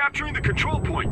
capturing the control point.